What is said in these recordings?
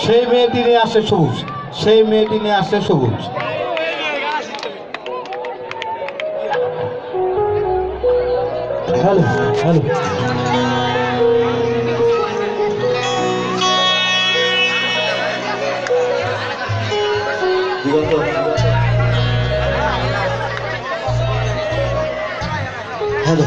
সেই মেয়েটি নিয়ে আসে সবুজ সেই মেয়েটি নিয়ে আসে সবুজ। Hello hello. দিগন্ত হ্যালো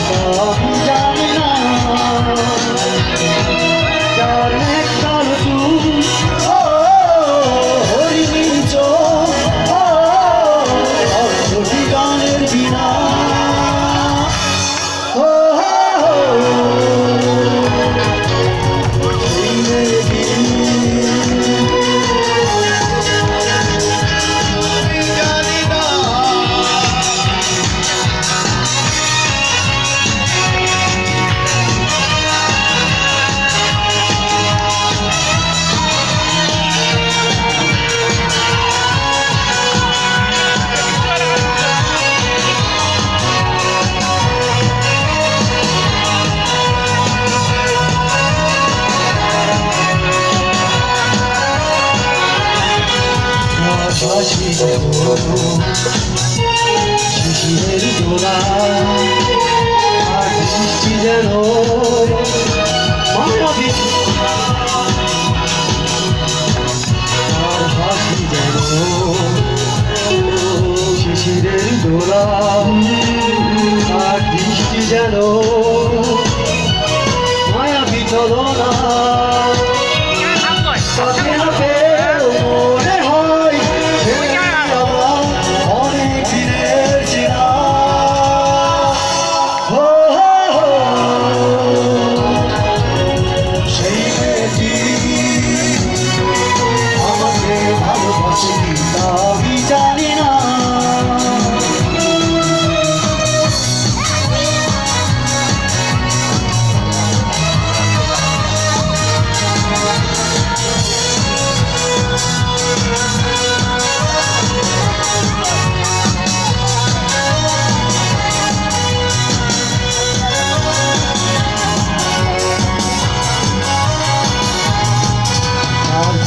আকাশে শিশিরের দোলা আর বৃষ্টি যেন মায়াবী আর হাসি যেন শিশিরের দোলা আর বৃষ্টি যেন মায়াবী চলনা তাকে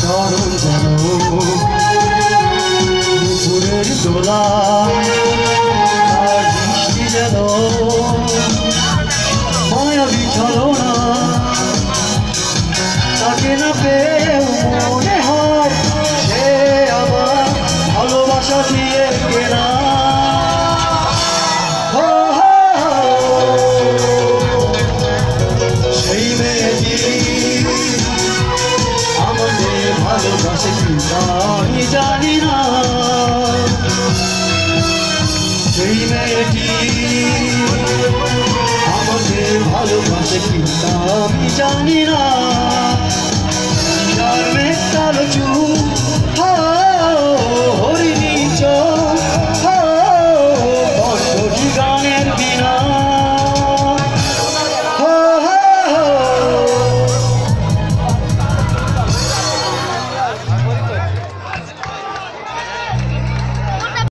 চরণ যেন। দুপুরের দোলা আর বৃষ্টি যেন। মায়াবী ছলনা তাকে না পেয়েও আছে কিন্তু আমি জানি না। কালো চুল